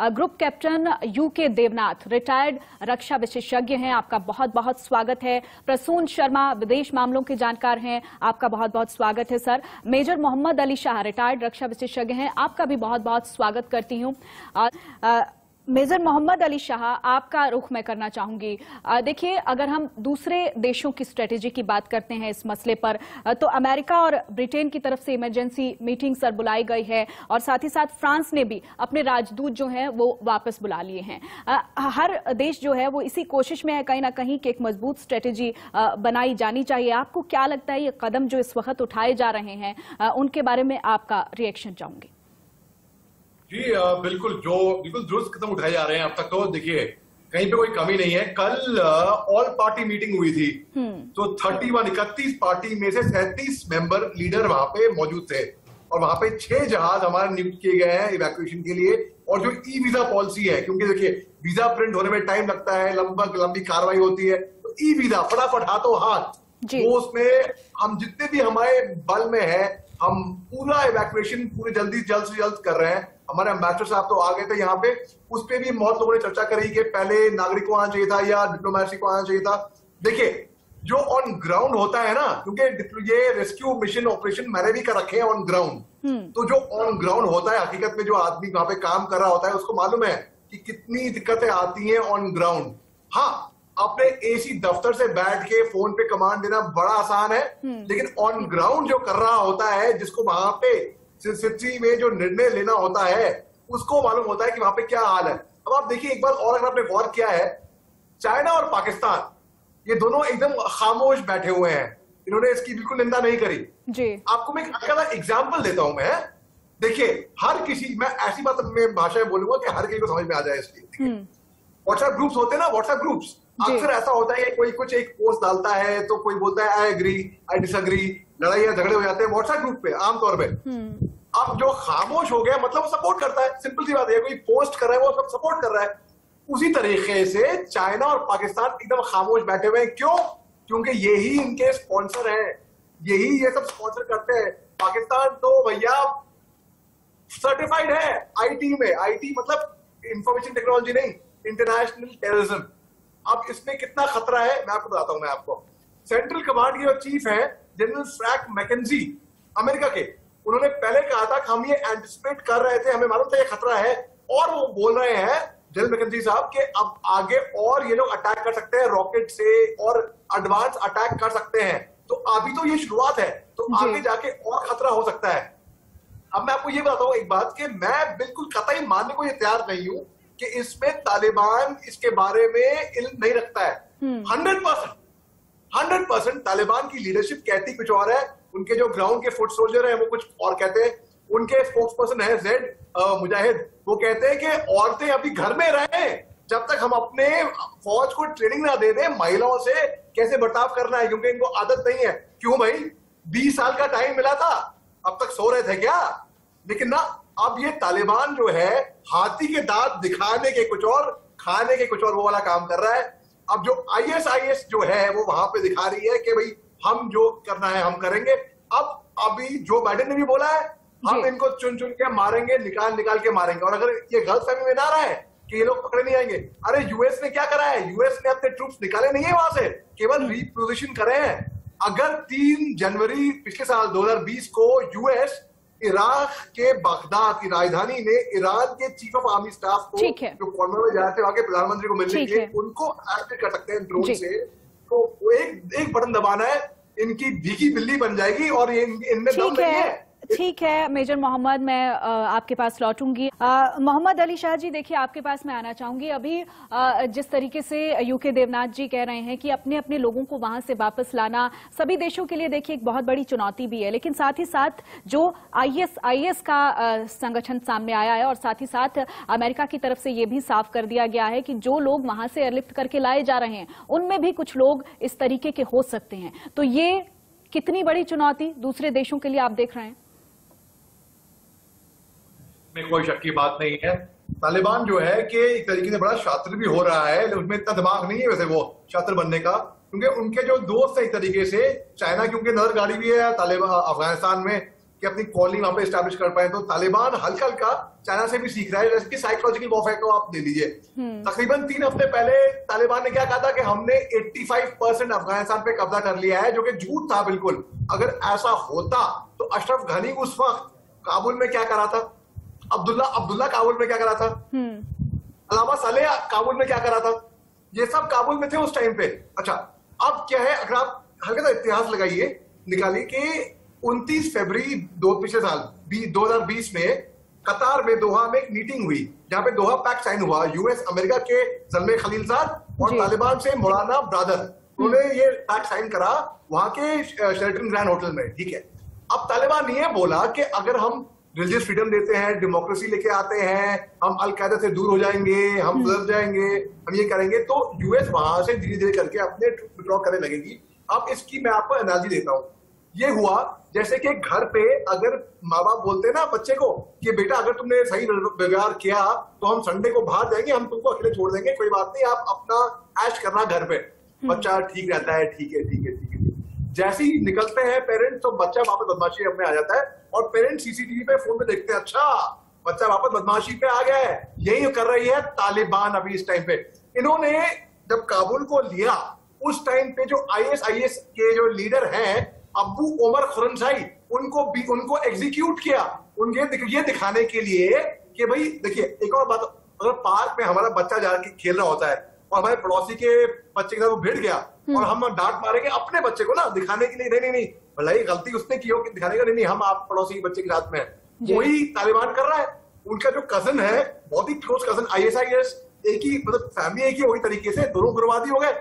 Group captain you के Debnath retired रक्षा विशेषज्ञ हैं। आपका बहुत बहुत स्वागत है। प्रसून शर्मा, विदेश मामलों के जानकार हैं। आपका बहुत बहुत स्वागत है, sir. Major Mohammad Ali Shah retired रक्षा विशेषज्ञ हैं। आपका भी बहुत बहुत स्वागत करती हूँ। मेजर मोहम्मद अली शाह, आपका रुख मैं करना चाहूँगी। देखिए, अगर हम दूसरे देशों की स्ट्रेटेजी की बात करते हैं इस मसले पर तो अमेरिका और ब्रिटेन की तरफ़ से इमरजेंसी मीटिंग सर बुलाई गई है, और साथ ही साथ फ्रांस ने भी अपने राजदूत जो हैं वो वापस बुला लिए हैं। हर देश जो है वो इसी कोशिश में है कहीं ना कहीं कि एक मज़बूत स्ट्रेटेजी बनाई जानी चाहिए। आपको क्या लगता है ये कदम जो इस वक्त उठाए जा रहे हैं उनके बारे में आपका रिएक्शन चाहूँगी। जी बिल्कुल जो बिल्कुल दुरुस्त कदम उठाए जा रहे हैं अब तक तो देखिए कहीं पे कोई कमी नहीं है। कल ऑल पार्टी मीटिंग हुई थी। हम्म। तो थर्टी वन इकतीस पार्टी में से सैंतीस मेंबर लीडर वहाँ पे मौजूद थे। और वहाँ पे छह जहाज़ हमारे नियुक्त किए गए हैं इवैक्यूएशन के लिए। और जो ई वीज़ा पॉलिसी है क्योंकि देखिए वीज़ा प्रिंट होने में टाइम लगता है लंबा लंबी कार्रवाई होती है। तो ई वीज़ा फटाफट हाथों हाथ। वो उसमें हम जितने भी हमारे बल में है हम पूरा इवैक्यूएशन पूरी जल्दी जल्द से जल्द कर रहे हैं। हमारे अम्बेसडर साहब तो आ गए थे यहाँ पे उस पर भी बहुत लोगों ने चर्चा करी कि पहले नागरिक को आना चाहिए था या डिप्लोमेसी को आना चाहिए था देखिए जो ऑन ग्राउंड होता है ना क्योंकि ये रेस्क्यू मिशन ऑपरेशन मैंने भी कर रखे हैं ऑन ग्राउंड हम्म। तो जो ऑन ग्राउंड होता है हकीकत में जो आदमी वहाँ पे काम कर रहा होता है उसको मालूम है कि कितनी दिक्कतें आती हैं ऑन ग्राउंड हाँ अपने एसी दफ्तर से बैठ के फ़ोन पे कमांड देना बड़ा आसान है हम्म। लेकिन ऑन ग्राउंड जो कर रहा होता है जिसको वहाँ पे स्थिति में जो निर्णय लेना होता है उसको मालूम होता है कि वहाँ पे क्या हाल है। अब आप देखिए एक बार और अगर आपने गौर किया है चाइना और पाकिस्तान ये दोनों एकदम खामोश बैठे हुए हैं। इन्होंने इसकी बिल्कुल निंदा नहीं करी। जी। आपको मैं एक एग्ज़ाम्पल देता हूँ मैं। देखिए हर किसी मैं ऐसी बात में भाषा में बोलूँगा कि हर किसी को समझ में आ जाए इसलिए व्हाट्सएप। ग्रुप्स होते हैं ना व्हाट्सएप ग्रुप्स अक्सर ऐसा होता है कोई कुछ एक पोस्ट डालता है तो कोई बोलता है आई एग्री आई डिसअग्री लड़ाई या झगड़े हो जाते हैं व्हाट्सएप ग्रुप पे आमतौर पे। हम्म। अब जो खामोश हो गया मतलब वो सपोर्ट करता है। सिंपल सी बात है कोई पोस्ट कर रहा है वो सब सपोर्ट कर रहा है। उसी तरीके से चाइना और पाकिस्तान एकदम खामोश बैठे हुए हैं। क्यों? क्योंकि यही इनके स्पॉन्सर है। यही ये सब स्पॉन्सर करते हैं। पाकिस्तान तो भैया सर्टिफाइड है आईटी में। आईटी मतलब इंफॉर्मेशन टेक्नोलॉजी नहीं इंटरनेशनल टेररिज्म अब इसमें कितना खतरा है मैं आपको बताता हूँ मैं आपको। सेंट्रल कमांड के जो चीफ है जनरल फ्रैक मैकेजी अमेरिका के। उन्होंने पहले कहा था कि हम ये एंटिसिपेट कर रहे थे हमें मालूम था ये खतरा है और वो बोल रहे हैं जनरल मैकेजी साहब कि अब आगे और ये लोग अटैक कर सकते हैं रॉकेट से और एडवांस अटैक कर सकते हैं। तो अभी तो ये शुरुआत है तो आगे जाके और खतरा हो सकता है। अब मैं आपको ये बताता हूँ एक बात कि मैं बिल्कुल कतई मानने को ये तैयार नहीं हूँ कि इसमें तालिबान इसके बारे में इल्म नहीं रखता है। Hundred percent. Hundred percent Taliban की लीडरशिप कहती कुछ और है। उनके जो ग्राउंड के फुट सोल्जर है, वो कुछ और कहते हैं। उनके स्पोक्स पर्सन है जेड मुजाहिद। वो कहते हैं कि औरतें अभी घर में रहे, जब तक हम अपने फौज को ट्रेनिंग ना दे दें, महिलाओं से कैसे बर्ताव करना है, क्योंकि इनको आदत नहीं है। क्यों भाई? बीस साल का टाइम मिला था, अब तक सो रहे थे क्या? लेकिन ना, अब ये तालिबान जो है, हाथी के दांत दिखाने के कुछ और, खाने के कुछ और वो वाला काम कर रहा है। अब जो आईएसआईएस जो है वो वहाँ पे दिखा रही है कि भाई हम जो करना है हम करेंगे। अब अभी जो बाइडेन ने भी बोला है हम इनको चुन चुन के मारेंगे निकाल निकाल के मारेंगे। और अगर ये गलत फहमी में ना रहा है कि ये लोग पकड़े नहीं आएँगे अरे यूएस ने क्या करा है? यूएस ने अपने ट्रूप्स निकाले नहीं है वहाँ से। केवल रिपोजिशन करे हैं। अगर तीन जनवरी पिछले साल 2020 को यूएस इराक के बगदाद की राजधानी में ईरान के चीफ ऑफ़ आर्मी स्टाफ को जो कॉर्नर में जाते वहाँ के प्रधानमंत्री को मिलने के उनको एक्ट कर सकते हैं ड्रोन से। तो एक एक बटन दबाना है इनकी भीगी बिल्ली बन जाएगी और ये इनमें दम नहीं है। ठीक है, मेजर मोहम्मद, मैं आपके पास लौटूँगी। मोहम्मद अली शाह जी, देखिए, आपके पास मैं आना चाहूँगी। अभी जिस तरीके से यूके देवनाथ जी कह रहे हैं कि अपने अपने लोगों को वहाँ से वापस लाना, सभी देशों के लिए देखिए, एक बहुत बड़ी चुनौती भी है। लेकिन साथ ही साथ, जो आईएस आईएस का संगठन सामने आया है और साथ ही साथ अमेरिका की तरफ़ से ये भी साफ़ कर दिया गया है कि जो लोग वहाँ से एयरलिफ्ट करके लाए जा रहे हैं, उनमें भी कुछ लोग इस तरीके के हो सकते हैं। तो ये कितनी बड़ी चुनौती दूसरे देशों के लिए आप देख रहे हैं? में कोई शक की बात नहीं है। तालिबान जो है कि एक तरीके से बड़ा छात्र भी हो रहा है उसमें इतना दिमाग नहीं है वैसे वो छात्र बनने का क्योंकि उनके जो दोस्त है एक तरीके से चाइना की उनकी नज़र गाड़ी भी है तालिबान अफ़गानिस्तान में कि अपनी कॉलोनी वहाँ पे स्टैब्लिश कर पाए। तो तालिबान हल्का हल्का चाइना से भी सीख रहा है जैसे कि साइकोलॉजिकल वॉरफेयर को आप ले लीजिए तकरीबन तीन हफ़्ते पहले तालिबान ने क्या कहा था कि हमने 85 परसेंट अफ़गानिस्तान पे कब्जा कर लिया है जो कि झूठ था बिल्कुल। अगर ऐसा होता तो अशरफ घनी उस वक्त काबुल में क्या करा था? अब्दुल्ला अब्दुल्ला काबुल में क्या करा था? अलामा सालेह काबुल में क्या करा था? ये सब काबुल में थे उस टाइम पे। अच्छा अब क्या है अगर आप हल्का सा इतिहास लगाइए निकालिए कि 29 फरवरी दो पिछले साल 2020 में कतार में दोहा में एक मीटिंग हुई जहाँ पे दोहा पैक्ट साइन हुआ यूएस अमेरिका के जलमे खलील साहब और तालिबान से मौलाना ब्रादर। उन्होंने ये पैक्ट साइन करा वहाँ के शेल्टन ग्रैंड होटल में ठीक है। अब तालिबान ये बोला कि अगर हम रिलीजियस फ्रीडम देते हैं डेमोक्रेसी लेके आते हैं हम अलकायदा से दूर हो जाएँगे हम सुधर जाएँगे हम ये करेंगे तो यूएस वहाँ से धीरे धीरे करके अपने विड्रॉ करने लगेगी। अब इसकी मैं आपको एनर्जी देता हूँ। ये हुआ जैसे कि घर पे अगर माँ बाप बोलते हैं ना बच्चे को कि बेटा अगर तुमने सही व्यवहार किया तो हम संडे को बाहर जाएँगे हम तुमको अकेले छोड़ देंगे कोई बात नहीं आप अपना ऐश करना घर पे। बच्चा ठीक रहता है ठीक है ठीक है ठीक है। जैसे ही निकलते हैं पेरेंट्स तो बच्चा वापस बदमाशी में आ जाता है और पेरेंट्स सीसीटीवी पे फ़ोन पे देखते हैं अच्छा बच्चा वापस बदमाशी पे आ गया है। यही कर रही है तालिबान अभी इस टाइम पे. इन्होंने जब काबुल को लिया, उस टाइम पे जो आईएसआईएस के जो लीडर हैं, अब्बू उमर खुरनसाई उनको भी, उनको एग्जीक्यूट किया। उनके दिख- ये दिखाने के लिए कि भाई, देखिए, एक और बात, अगर पार्क में हमारा बच्चा जाके खेल रहा होता है और हमारे पड़ोसी के बच्चे के साथ वो भिड़ गया और हम डांट मारेंगे अपने बच्चे को ना दिखाने के लिए। नहीं नहीं नहीं। भलाई गलती उसने की हो कि दिखाने का। नहीं नहीं हम आप पड़ोसी के बच्चे के साथ में वही तालिबान कर रहा है उनका जो कज़न है बहुत ही क्लोज कज़न आईएसआईएस एक ही मतलब फैमिली एक ही वही तरीके से दोनों उग्रवादी हो गए।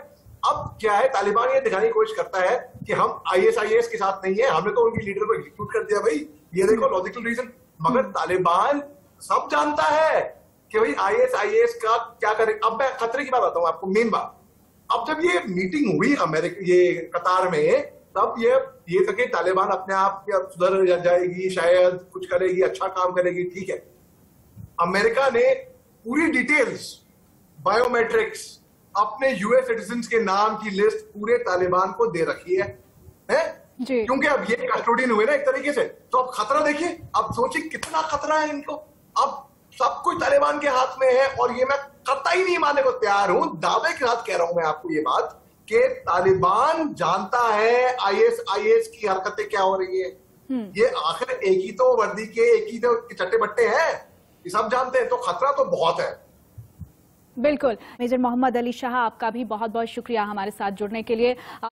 अब क्या है तालिबान ये दिखाने की कोशिश करता है कि हम आईएसआईएस के साथ नहीं है हमने तो उनकी लीडर को एग्जीक्यूट कर दिया भाई। ये देखो लॉजिकल रीजन मगर तालिबान सब जानता है। कि भाई आईएसआईएस का क्या करे? अब मैं खतरे की बात बताऊँ आपको मेन बात। अब जब ये मीटिंग हुई अमेरिका ये कतार में तब ये ये था कि तालिबान अपने आप सुधर जाएगी शायद कुछ करेगी अच्छा काम करेगी ठीक है। अमेरिका ने पूरी डिटेल्स बायोमेट्रिक्स अपने यूएस सिटीजन के नाम की लिस्ट पूरे तालिबान को दे रखी है। हैं? क्योंकि अब ये कस्टोडियन हुए ना एक तरीके से। तो अब खतरा देखिए अब सोचिए कितना खतरा है इनको। सब कुछ तालिबान के हाथ में है और ये मैं कतई नहीं मानने को तैयार हूँ। दावे के साथ कह रहा हूँ मैं आपको ये बात कि तालिबान जानता है आईएसआईएस की हरकतें क्या हो रही है। ये आखिर एक ही तो वर्दी के एक ही तो चट्टे बट्टे हैं। ये सब जानते हैं तो खतरा तो बहुत है। बिल्कुल। मेजर मोहम्मद अली शाह आपका भी बहुत बहुत शुक्रिया हमारे साथ जुड़ने के लिए।